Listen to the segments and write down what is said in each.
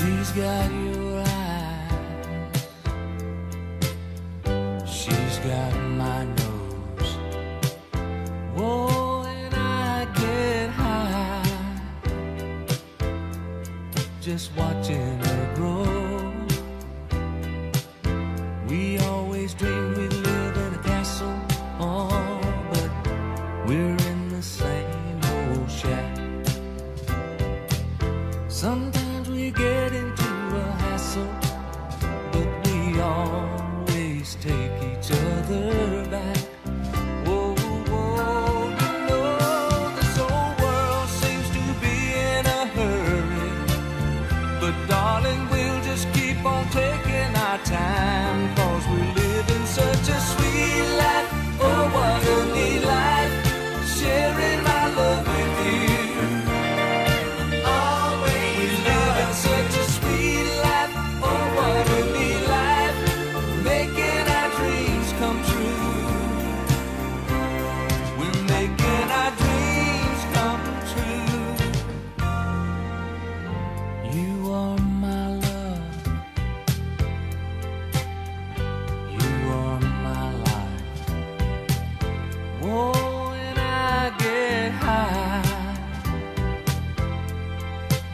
She's got your eyes. She's got my nose. Whoa, and I get high. Just watching her grow. We always dream we'd live in a castle. Oh, but we're in the same old shack. Sometimes get into a hassle, but we always take each other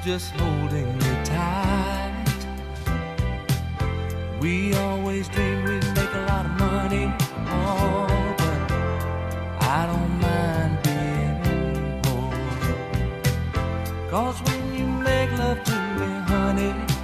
just holding me tight. We always dream we'd make a lot of money, oh, but I don't mind being poor. Cause when you make love to me, honey.